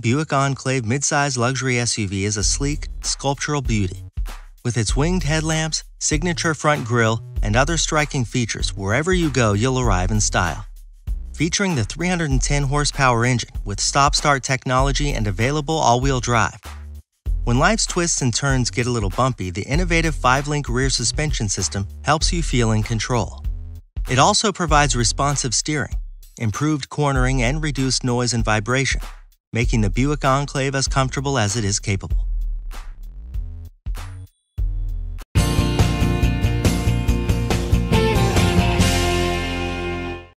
Buick Enclave midsize luxury SUV is a sleek, sculptural beauty. With its winged headlamps, signature front grille, and other striking features, wherever you go, you'll arrive in style. Featuring the 310 horsepower engine with stop start technology and available all wheel drive. When life's twists and turns get a little bumpy, the innovative 5 link rear suspension system helps you feel in control. It also provides responsive steering, improved cornering, and reduced noise and vibration, making the Buick Enclave as comfortable as it is capable.